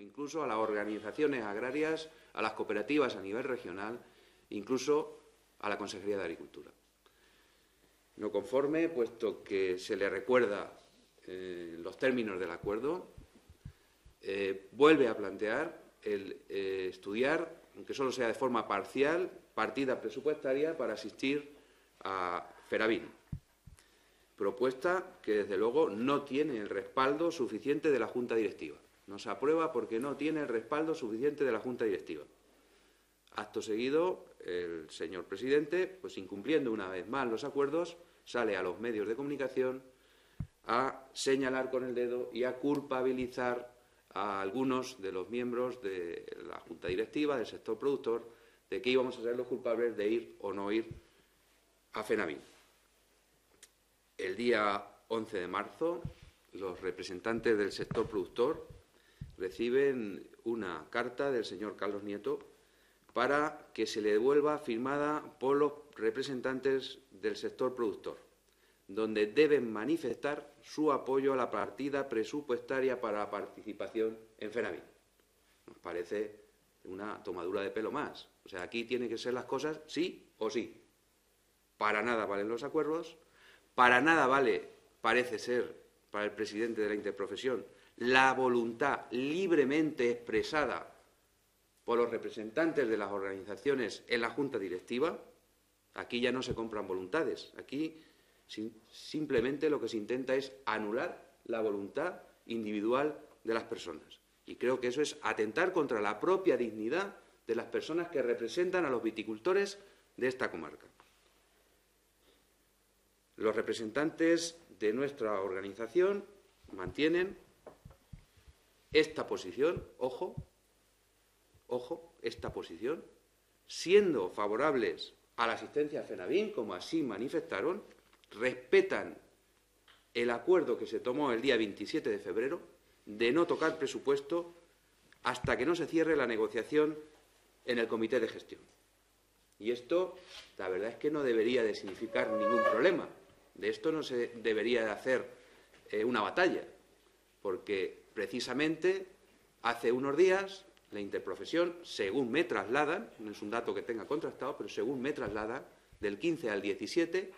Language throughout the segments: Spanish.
incluso a las organizaciones agrarias, a las cooperativas a nivel regional, incluso a la Consejería de Agricultura. No conforme, puesto que se le recuerda eh, los términos del acuerdo, eh, vuelve a plantear el eh, estudiar, aunque solo sea de forma parcial, partida presupuestaria para asistir a Ferabin. Propuesta que, desde luego, no tiene el respaldo suficiente de la Junta Directiva. No se aprueba porque no tiene el respaldo suficiente de la Junta Directiva. Acto seguido, el señor presidente, pues incumpliendo una vez más los acuerdos, sale a los medios de comunicación a señalar con el dedo y a culpabilizar a algunos de los miembros de la Junta Directiva, del sector productor, de que íbamos a ser los culpables de ir o no ir a FENAVIN. El día 11 de marzo, los representantes del sector productor reciben una carta del señor Carlos Nieto para que se le devuelva firmada por los representantes del sector productor, donde deben manifestar su apoyo a la partida presupuestaria para la participación en FENAVIN. Nos parece una tomadura de pelo más. O sea, aquí tienen que ser las cosas sí o sí. Para nada valen los acuerdos, para nada vale, parece ser, para el presidente de la interprofesión, la voluntad libremente expresada por los representantes de las organizaciones en la Junta Directiva. Aquí ya no se compran voluntades. Aquí simplemente lo que se intenta es anular la voluntad individual de las personas. Y creo que eso es atentar contra la propia dignidad de las personas que representan a los viticultores de esta comarca. Los representantes de nuestra organización mantienen esta posición, ojo, ojo, esta posición, siendo favorables a la asistencia a FENAVIN, como así manifestaron, respetan el acuerdo que se tomó el día 27 de febrero de no tocar presupuesto hasta que no se cierre la negociación en el comité de gestión. Y esto, la verdad es que no debería de significar ningún problema. De esto no se debería de hacer eh, una batalla, porque precisamente hace unos días la interprofesión, según me trasladan, no es un dato que tenga contrastado, pero según me trasladan, del 15 al 17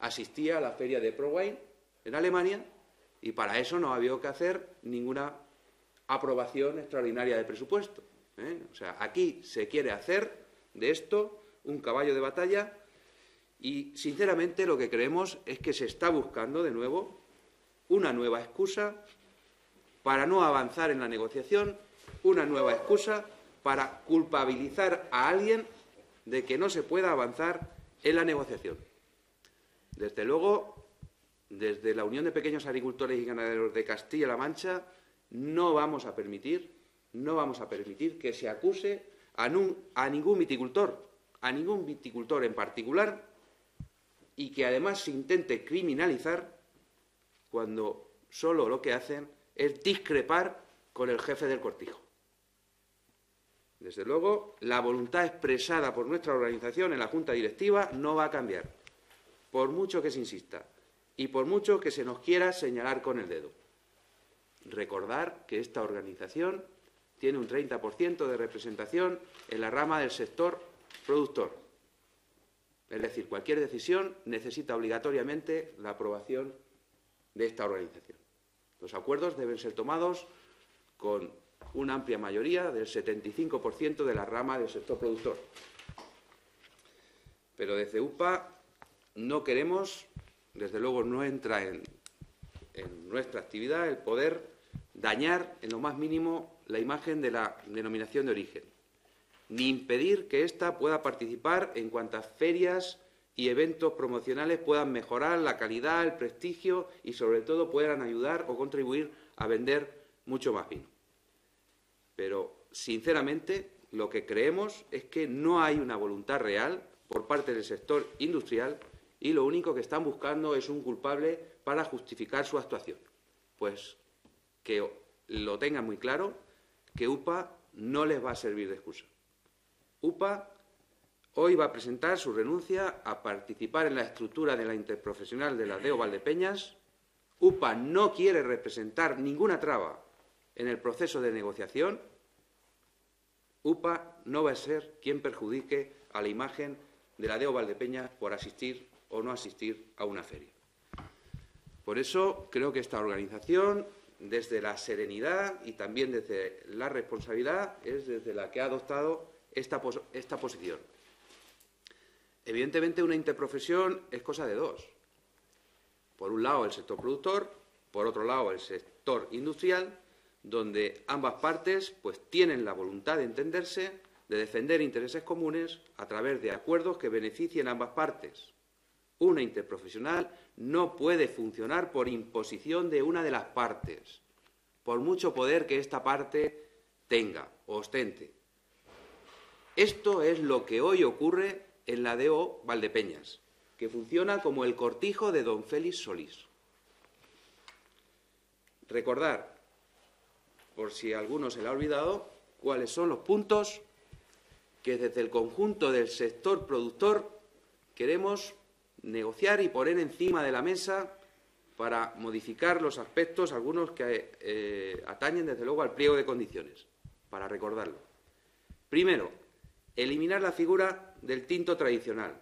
asistía a la feria de ProWine en Alemania y para eso no había que hacer ninguna aprobación extraordinaria de presupuesto. ¿eh? O sea, aquí se quiere hacer de esto un caballo de batalla y, sinceramente, lo que creemos es que se está buscando, de nuevo, una nueva excusa para no avanzar en la negociación, una nueva excusa para culpabilizar a alguien de que no se pueda avanzar en la negociación. Desde luego, desde la Unión de Pequeños Agricultores y Ganaderos de Castilla-La Mancha, no vamos a permitir, no vamos a permitir que se acuse a, a ningún viticultor, a ningún viticultor en particular, y que además se intente criminalizar cuando solo lo que hacen es discrepar con el jefe del cortijo. Desde luego, la voluntad expresada por nuestra organización en la Junta Directiva no va a cambiar, por mucho que se insista y por mucho que se nos quiera señalar con el dedo. Recordar que esta organización tiene un 30% de representación en la rama del sector productor. Es decir, cualquier decisión necesita obligatoriamente la aprobación de esta organización. Los acuerdos deben ser tomados con una amplia mayoría del 75% de la rama del sector productor. Pero desde UPA no queremos, desde luego no entra en, nuestra actividad el poder dañar en lo más mínimo la imagen de la denominación de origen ni impedir que ésta pueda participar en cuantas ferias y eventos promocionales puedan mejorar la calidad, el prestigio y, sobre todo, puedan ayudar o contribuir a vender mucho más vino. Pero, sinceramente, lo que creemos es que no hay una voluntad real por parte del sector industrial y lo único que están buscando es un culpable para justificar su actuación. Pues que lo tengan muy claro, que UPA no les va a servir de excusa. UPA hoy va a presentar su renuncia a participar en la estructura de la interprofesional de la DEO Valdepeñas. UPA no quiere representar ninguna traba en el proceso de negociación, UPA no va a ser quien perjudique a la imagen de la DEO Valdepeñas por asistir o no asistir a una feria. Por eso creo que esta organización, desde la serenidad y también desde la responsabilidad, es desde la que ha adoptado esta, esta posición. Evidentemente, una interprofesión es cosa de dos. Por un lado, el sector productor, por otro lado, el sector industrial, donde ambas partes pues, tienen la voluntad de entenderse, de defender intereses comunes a través de acuerdos que beneficien a ambas partes. Una interprofesional no puede funcionar por imposición de una de las partes, por mucho poder que esta parte tenga o ostente. Esto es lo que hoy ocurre en la DO Valdepeñas, que funciona como el cortijo de don Félix Solís. Recordar, por si a alguno se le ha olvidado, cuáles son los puntos que desde el conjunto del sector productor queremos negociar y poner encima de la mesa para modificar los aspectos, algunos que eh, atañen desde luego al pliego de condiciones, para recordarlo. Primero, eliminar la figura del tinto tradicional,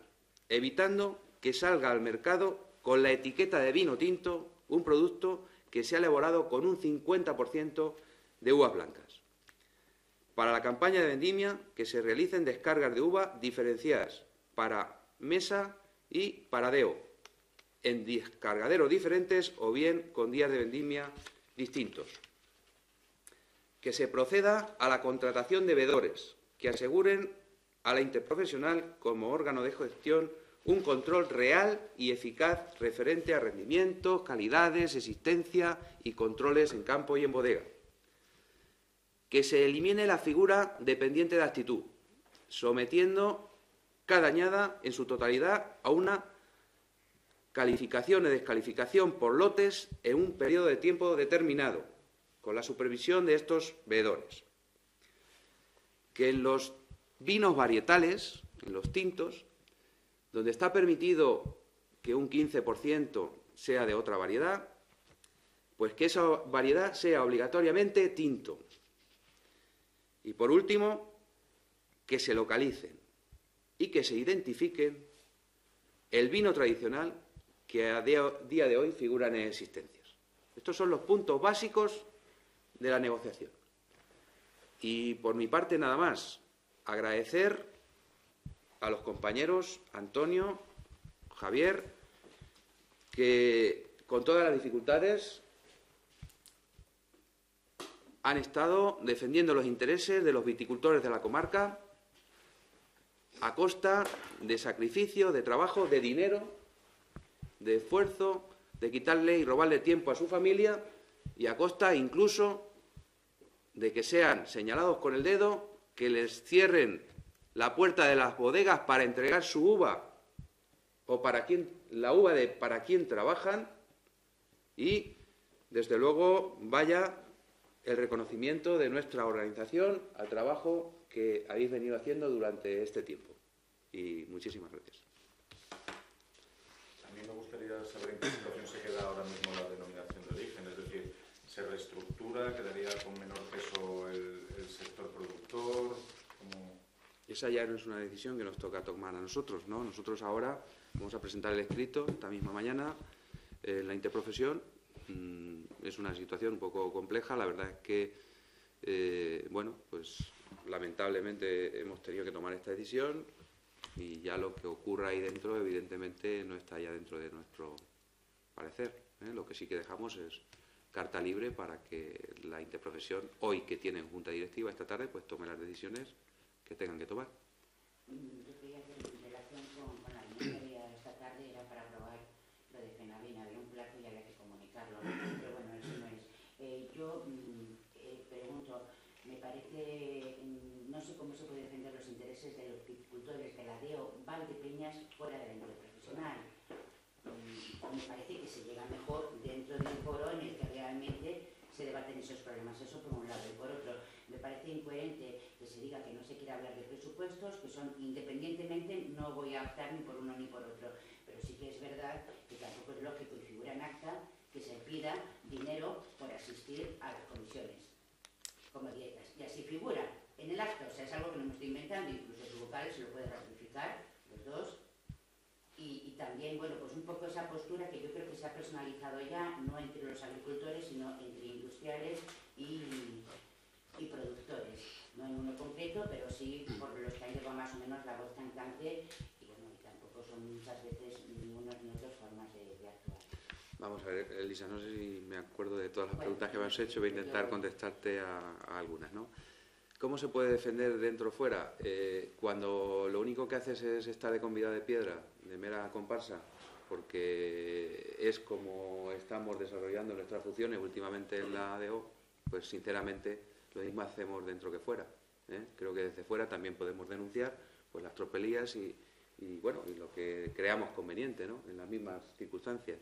evitando que salga al mercado con la etiqueta de vino tinto un producto que se ha elaborado con un 50% de uvas blancas. Para la campaña de vendimia, que se realicen descargas de uva diferenciadas para mesa y para deo, en descargaderos diferentes o bien con días de vendimia distintos. Que se proceda a la contratación de vedores que aseguren a la interprofesional como órgano de gestión un control real y eficaz referente a rendimiento, calidades, existencia y controles en campo y en bodega. Que se elimine la figura dependiente de actitud, sometiendo cada añada en su totalidad a una calificación y descalificación por lotes en un periodo de tiempo determinado, con la supervisión de estos veedores. Que en los vinos varietales, en los tintos, donde está permitido que un 15% sea de otra variedad, pues que esa variedad sea obligatoriamente tinto. Y por último, que se localicen y que se identifiquen el vino tradicional que a día de hoy figuran en existencias. Estos son los puntos básicos de la negociación. Y por mi parte nada más, agradecer a los compañeros Antonio, Javier, que con todas las dificultades han estado defendiendo los intereses de los viticultores de la comarca a costa de sacrificio, de trabajo, de dinero, de esfuerzo, de quitarle y robarle tiempo a su familia y a costa incluso de que sean señalados con el dedo, que les cierren la puerta de las bodegas para entregar su uva o para quien, la uva de para quien trabajan y, desde luego, vaya el reconocimiento de nuestra organización al trabajo que habéis venido haciendo durante este tiempo. Y muchísimas gracias. A mí me gustaría saber en qué situación se queda ahora mismo la denominación de origen, es decir, ¿se reestructura? ¿Quedaría con menor peso el, el sector productor? Esa ya no es una decisión que nos toca tomar a nosotros, ¿no? Nosotros ahora vamos a presentar el escrito esta misma mañana en la interprofesión. Mm, es una situación un poco compleja, la verdad es que, eh, bueno, pues lamentablemente hemos tenido que tomar esta decisión y ya lo que ocurra ahí dentro, evidentemente, no está ya dentro de nuestro parecer. ¿eh? Lo que sí que dejamos es carta libre para que la interprofesión, hoy que tiene junta directiva esta tarde, pues tome las decisiones que tengan que tomar. Yo quería hacer en relación con, con la de esta tarde, era para aprobar lo de Fenavina, había un plazo y había que comunicarlo, pero bueno, eso no es. Eh, yo mm, eh, pregunto, me parece, mm, no sé cómo se puede defender los intereses de los viticultores de la DEO Valdepeñas fuera del empleo profesional. Mm, me parece que se llega mejor dentro de un foro en el que realmente se debaten esos problemas, eso por un lado, y por otro, me parece incoherente que se diga que no se quiere hablar de presupuestos, que son independientemente, no voy a optar ni por uno ni por otro, pero sí que es verdad que tampoco es lógico y figura en acta que se pida dinero por asistir a las comisiones. como dietas. Y así figura en el acto, o sea, es algo que no me estoy inventando, incluso su vocal se lo puede ratificar, los dos. Y, también, bueno, pues un poco esa postura que yo creo que se ha personalizado ya, no entre los agricultores, sino entre industriales y, y productores. No en uno concreto, pero sí por los que han llevado más o menos la y bueno, y tampoco son muchas veces ni otros formas de, actuar. Vamos a ver, Elisa, no sé si me acuerdo de todas las preguntas que me has hecho, voy a intentar contestarte a, a algunas, ¿no? ¿Cómo se puede defender dentro o fuera? Eh, cuando lo único que haces es estar de convida de piedra, de mera comparsa, porque es como estamos desarrollando nuestras funciones últimamente en la ADO, pues sinceramente lo mismo hacemos dentro que fuera. ¿eh? Creo que desde fuera también podemos denunciar pues, las tropelías y, bueno, y lo que creamos conveniente ¿no? en las mismas circunstancias.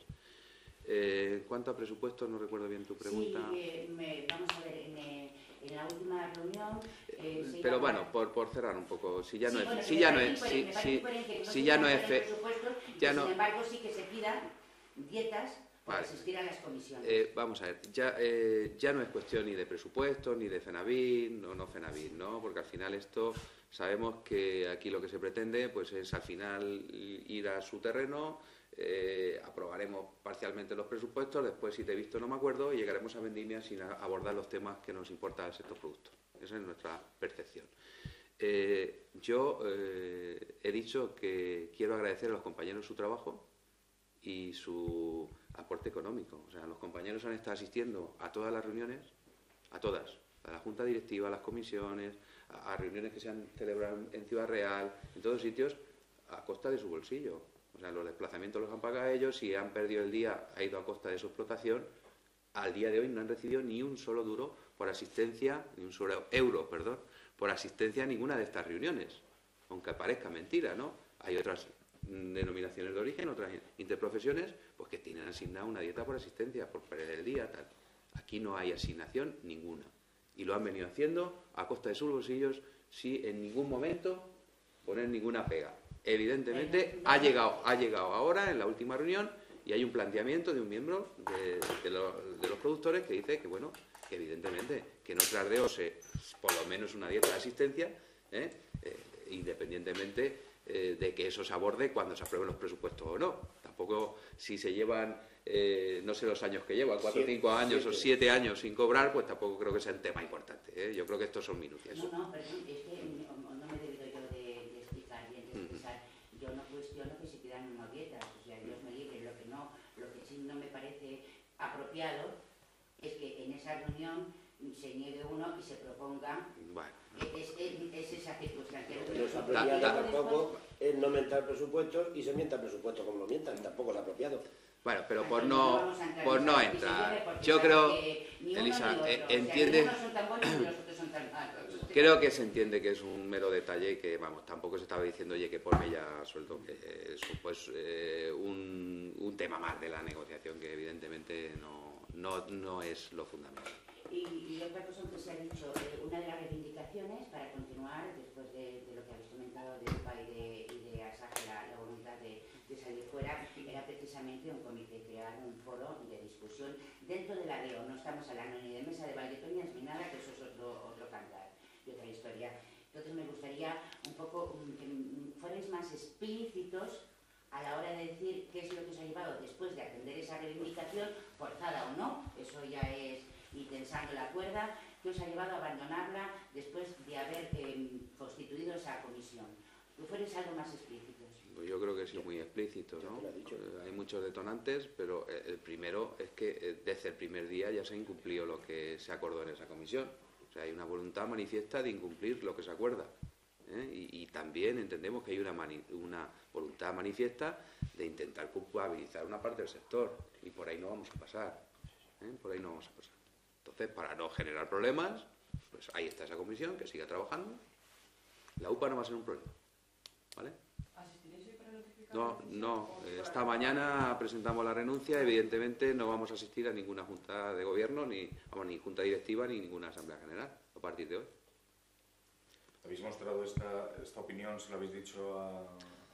Eh, en cuanto a presupuestos, no recuerdo bien tu pregunta. Sí, vamos a ver, en, en la última reunión. Eh, pero bueno, por, por, cerrar un poco, si ya no es, si ya no es, si, si, ya no es, ya no. Sin embargo, sí que se pidan dietas para asistir a las comisiones. Eh, vamos a ver, ya, eh, ya no es cuestión ni de presupuestos, ni de FENAVIN o no FENAVIN, ¿no? Porque al final esto sabemos que aquí lo que se pretende pues es al final ir a su terreno eh, aprobaremos parcialmente los presupuestos, después si te he visto no me acuerdo y llegaremos a vendimia sin abordar los temas que nos importan al sector producto. Esa es nuestra percepción. Eh, yo eh, he dicho que quiero agradecer a los compañeros su trabajo y su aporte económico. O sea, los compañeros han estado asistiendo a todas las reuniones, a todas, a la Junta Directiva, a las comisiones, a, a reuniones que se han celebrado en Ciudad Real, en todos sitios, a costa de su bolsillo. O sea, los desplazamientos los han pagado ellos y han perdido el día, ha ido a costa de su explotación. Al día de hoy no han recibido ni un solo duro por asistencia, ni un solo euro, perdón, por asistencia a ninguna de estas reuniones. Aunque parezca mentira, ¿no? Hay otras denominaciones de origen, otras interprofesiones, pues que tienen asignada una dieta por asistencia, por perder el día, tal. Aquí no hay asignación ninguna. Y lo han venido haciendo a costa de sus bolsillos, sin en ningún momento poner ninguna pega evidentemente ha llegado, ha llegado ahora en la última reunión y hay un planteamiento de un miembro de, los, productores que dice que, bueno, que evidentemente que no traerse por lo menos una dieta de asistencia, ¿eh? Eh, independientemente eh, de que eso se aborde cuando se aprueben los presupuestos o no. Tampoco si se llevan, no sé los años que llevan, cuatro o cinco años o siete años sin cobrar, pues tampoco creo que sea un tema importante. Yo creo que estos son minucias. No, no, perdón, es que no me he debido yo de, explicar bien, de expresar yo no cuestiono que se pidan unas dietas, o sea, Dios me libre, lo que no, lo que sí no me parece apropiado es que en esa reunión se niegue uno y se proponga bueno. es, es, esa circunstancia. No es apropiado tampoco es no mentar presupuestos y se mienta presupuestos como lo mientan, tampoco es apropiado. Bueno, pero por no, por no entrar. Yo creo, Elisa, entiende... Creo que se entiende que es un mero detalle y que, vamos, tampoco se estaba diciendo, oye, que ponme ya sueldo, que es pues, eh, un, un, tema más de la negociación que evidentemente no, no, no es lo fundamental. Y, otra cosa que se ha dicho, una de las reivindicaciones para continuar, después de, lo que habéis comentado de UPA y de, y de ASAC, la, voluntad de, salir fuera, era precisamente un comité, crear un foro de discusión dentro de la DEO. No estamos hablando ni de mesa de Valdetoñas ni nada, que eso es otro, otro cantar otra historia. Entonces me gustaría un poco mm, que fuerais más explícitos a la hora de decir qué es lo que os ha llevado después de atender esa reivindicación, forzada o no, eso ya es ir tensando la cuerda, qué os ha llevado a abandonarla después de haber em, constituido esa comisión. Que fuerais algo más explícitos. Pues yo creo que he sido muy explícito, ¿no? Eh, hay muchos detonantes, pero eh, el primero es que eh, desde el primer día ya se ha incumplido lo que se acordó en esa comisión hay una voluntad manifiesta de incumplir lo que se acuerda. ¿eh? Y, también entendemos que hay una, una voluntad manifiesta de intentar culpabilizar una parte del sector. Y por ahí no vamos a pasar. ¿eh? Por ahí no vamos a pasar. Entonces, para no generar problemas, pues ahí está esa comisión que siga trabajando. La UPA no va a ser un problema. ¿Vale? No, no. Esta mañana presentamos la renuncia. Evidentemente no vamos a asistir a ninguna junta de gobierno, ni, ni junta directiva, ni ninguna asamblea general a partir de hoy. ¿Habéis mostrado esta, esta opinión, se lo habéis dicho a,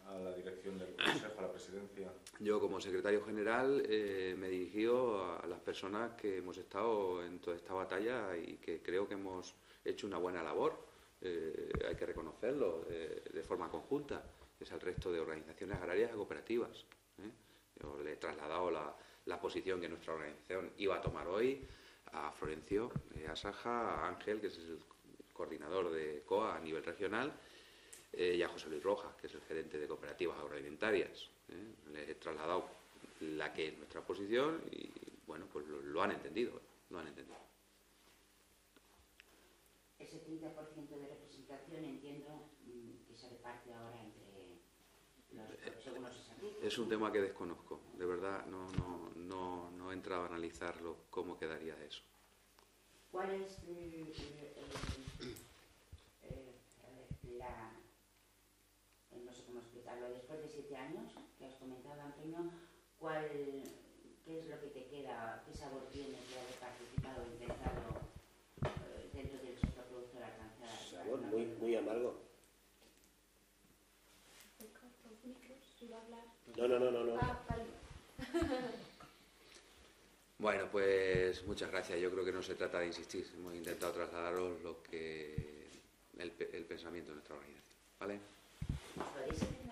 a la dirección del Consejo, a la presidencia? Yo, como secretario general, eh, me he dirigido a las personas que hemos estado en toda esta batalla y que creo que hemos hecho una buena labor. Eh, hay que reconocerlo eh, de forma conjunta, es al resto de organizaciones agrarias y cooperativas. Yo le he trasladado la, la, posición que nuestra organización iba a tomar hoy a Florencio, a Saja, a Ángel, que es el coordinador de COA a nivel regional, y a José Luis Rojas, que es el gerente de cooperativas agroalimentarias. ¿eh? Les he trasladado la que es nuestra posición y, bueno, pues lo, han entendido, lo han entendido. Ese 30% de representación entiendo mm, que se reparte ahora entre los, según los Es un tema que desconozco, de verdad no, no, no, no he entrado a analizarlo cómo quedaría eso. ¿Cuál es la no sé cómo explicarlo, después de siete años que has comentado, Antonio, ¿cuál, ¿qué es lo que te queda, qué sabor tienes de haber participado o intentado eh, dentro del sector productor alcanzar? Sabor muy, muy amargo. No, no, no, no. no. Ah, bueno, pues muchas gracias. Yo creo que no se trata de insistir. Hemos intentado trasladaros lo que el, el pensamiento de nuestra organización. ¿Vale? Parece